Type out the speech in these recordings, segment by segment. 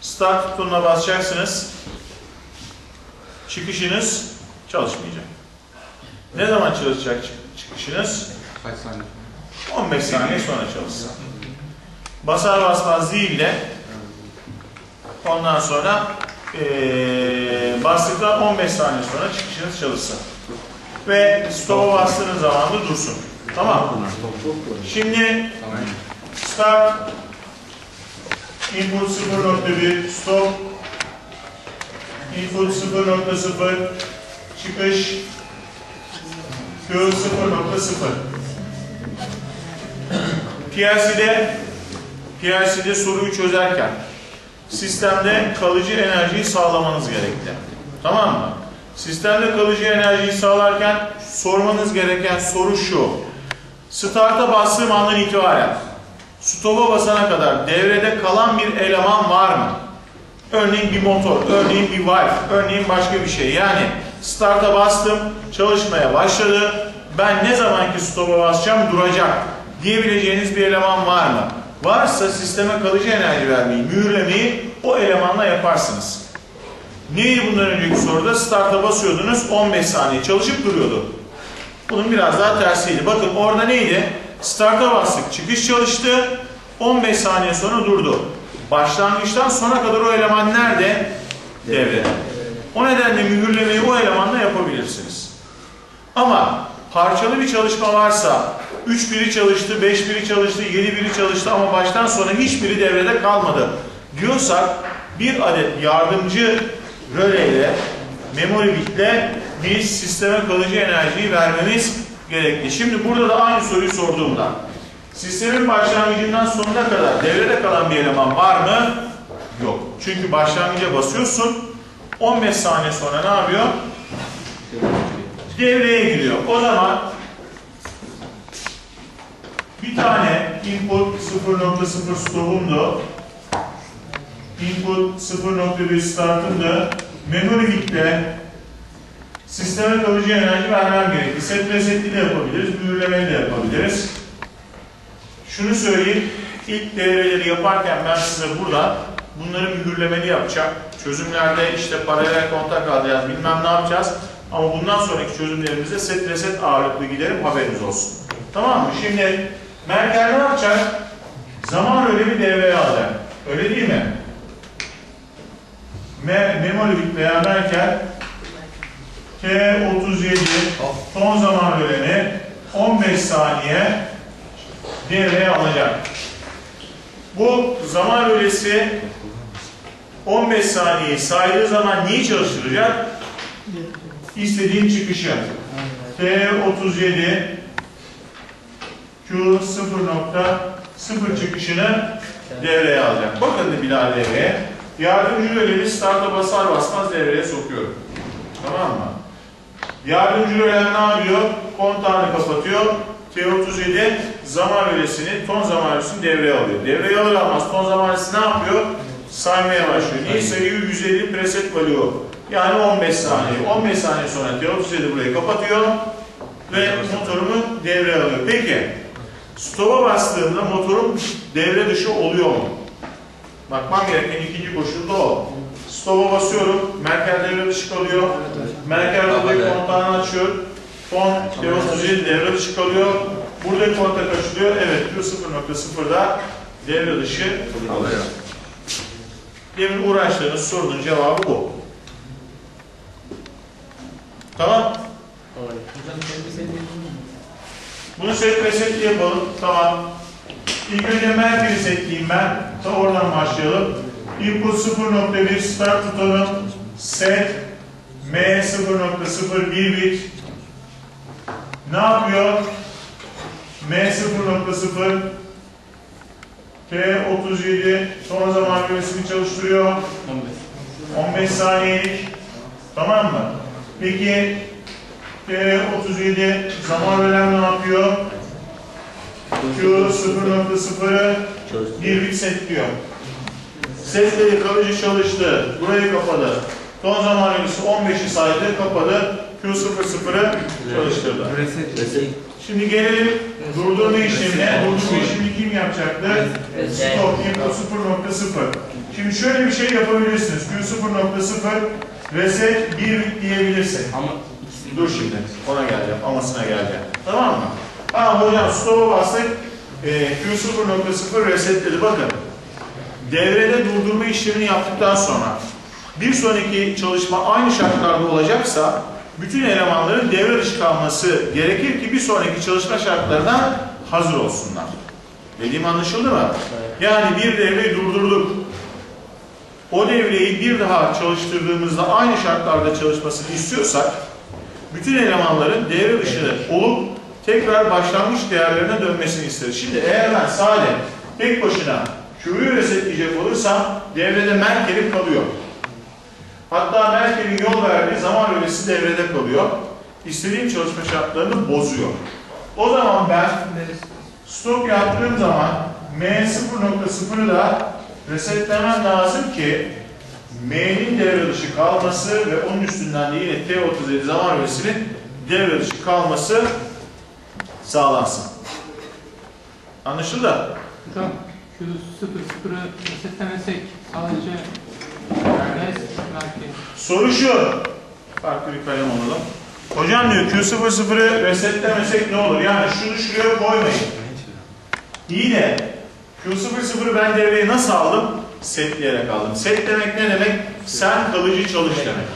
Start butonuna basacaksınız. Çıkışınız çalışmayacak. Ne zaman çalışacak çık- çıkışınız? Kaç saniye? 15 saniye sonra çalışsın. Basar basmaz değil de ondan sonra eee bastıktan 15 saniye sonra çıkışınız çalışsın. Ve stop'a bastığınız zaman da dursun. Tamam mı? Şimdi start input 0.1 stop input 0.0 çıkış Q 0.0 PLC'de PLC'de soruyu çözerken sistemde kalıcı enerjiyi sağlamanız gerekli. Tamam mı? Sistemde kalıcı enerjiyi sağlarken sormanız gereken soru şu. Start'a bastığım andan itibaren stop'a basana kadar devrede kalan bir eleman var mı? Örneğin bir motor, örneğin bir valve, örneğin başka bir şey. Yani start'a bastım, çalışmaya başladı. Ben ne zamanki stop'a basacağım duracak diyebileceğiniz bir eleman var mı? Varsa sisteme kalıcı enerji vermeyi, mühürlemeyi o elemanla yaparsınız. Neydi bundan önceki soruda? Start'a basıyordunuz 15 saniye çalışıp duruyordu. Bunun biraz daha tersiydi. Bakın orada neydi? Start'a bastık, çıkış çalıştı, 15 saniye sonra durdu. Başlangıçtan sona kadar o eleman nerede? Devrede. O nedenle mühürlemeyi o elemanla yapabilirsiniz. Ama parçalı bir çalışma varsa 3 biri çalıştı, 5 biri çalıştı, 7 biri çalıştı ama baştan sona hiçbiri devrede kalmadı diyorsak bir adet yardımcı röleyle, memory bitle biz sisteme kalıcı enerjiyi vermemiz gerekli. Şimdi burada da aynı soruyu sorduğumda sistemin başlangıcından sonuna kadar devrede kalan bir eleman var mı? Yok. Çünkü başlangıca basıyorsun 15 saniye sonra ne yapıyor? Devreye giriyor. O zaman bir tane input 0.0 stop'umdu. Input 0.1 start'ımdı. Memory bitti. Sisteme kalıcı enerji vermem gerekli. Set resetli de yapabiliriz, mühürlemeli de yapabiliriz. Şunu söyleyeyim, ilk devreleri yaparken ben size burada bunları mühürlemeli yapacağım. Çözümlerde işte paralel kontak alacağız, bilmem ne yapacağız. Ama bundan sonraki çözümlerimizde set reset ağırlıklı giderim, haberiniz olsun. Tamam mı? Şimdi Merkel ne yapacak? Zaman öyle bir devreye alacak. Öyle değil mi? Me memory bit veya Merkel T37 son zaman böleni 15 saniye devreye alacak. Bu zaman bölesi 15 saniyeyi saydığı zaman neyi çalıştıracak? İstediğin çıkışı. T37 Q 0.0 çıkışını devreye alacak. Bakın daha devreye. Yardımcı röleni start'a basar basmaz devreye sokuyorum. Tamam mı? Yardımcı rölen ne yapıyor? Kontağını kapatıyor. T37 zaman rölesini, ton zaman rölesini devreye alıyor. Devreye alır almaz ton zaman rölesi ne yapıyor? Saymaya başlıyor. Neyi sayıyor? 150 preset value. Yani 15 saniye. 15 saniye sonra T37 burayı kapatıyor ve motorumu devreye alıyor. Peki, stop'a bastığımda motorum devre dışı oluyor mu? Bakmam gereken ikinci koşul da o. Stop'a basıyorum, Merkel devre dışı kalıyor. Merkel buradaki kontağını açıyor. Ton T37 devre dışı kalıyor. Buradaki kontak açılıyor. Evet, Q0.0'da devre dışı kalıyor. Demin uğraştığınız sorunun cevabı bu. Tamam. Bunu set resetli yapalım. Tamam. İlk önce Merkel'i setleyeyim ben. Ta oradan başlayalım. Input 0.1 start tutalım. Set M 0.01 bit. Ne yapıyor? M 0.0 T37 son zaman bölgesini çalıştırıyor. 15 saniyelik. Tamam mı? Peki T37 zaman bölen ne yapıyor? Q 0.0'ı bir bit setliyor. Setleri kalıcı çalıştı. Burayı kapadı. Son zaman bölgesi 15'i saydı, kapadı. Q00'ı çalıştırdı. Şimdi gelelim durdurma işlemine. Durdurma işlemini kim yapacaktı? Stop input 0.0. Şimdi şöyle bir şey yapabilirsiniz. Q 0.0 reset 1 bit diyebilirsek. Ama ikisini Dur şimdi. Ona geleceğim. Amasına geleceğim. Tamam mı? Tamam hocam stop'a bastık. E, Q 0.0 resetledi. Bakın. Devrede durdurma işlemini yaptıktan sonra bir sonraki çalışma aynı şartlarda olacaksa bütün elemanların devre dışı kalması gerekir ki bir sonraki çalışma şartlarına hazır olsunlar. Dediğim anlaşıldı mı? Yani bir devreyi durdurduk. O devreyi bir daha çalıştırdığımızda aynı şartlarda çalışmasını istiyorsak bütün elemanların devre dışı olup tekrar başlangıç değerlerine dönmesini isteriz. Şimdi eğer ben sadece tek başına Q'yu resetleyecek olursam devrede Merkel'im kalıyor. Hatta Merkel'in yol verdiği zaman öylesi devrede kalıyor. İstediğim çalışma şartlarını bozuyor. O zaman ben stop yaptığım zaman M0.0'ı da resetlemem lazım ki M'nin devre dışı kalması ve onun üstünden de yine T37 zaman öresinin devre dışı kalması sağlansın. Anlaşıldı? Hocam Q00'ı resetlemesek sadece belki. Soru şu. Farklı bir kalem alalım. Hocam diyor Q00'ı resetlemesek ne olur? Yani şunu şuraya koymayın. İyi de Q00'ı ben devreye nasıl aldım? Setleyerek aldım. Setlemek ne demek? Sen kalıcı çalış demek.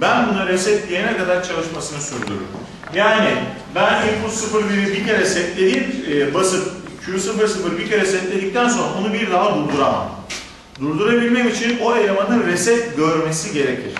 Ben bunu resetleyene kadar çalışmasını sürdürürüm. Yani ben input 01'i bir kere setleyip e, basıp Q00 bir kere setledikten sonra onu bir daha durduramam. Durdurabilmem için o elemanın reset görmesi gerekir.